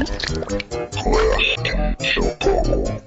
Class in Chicago.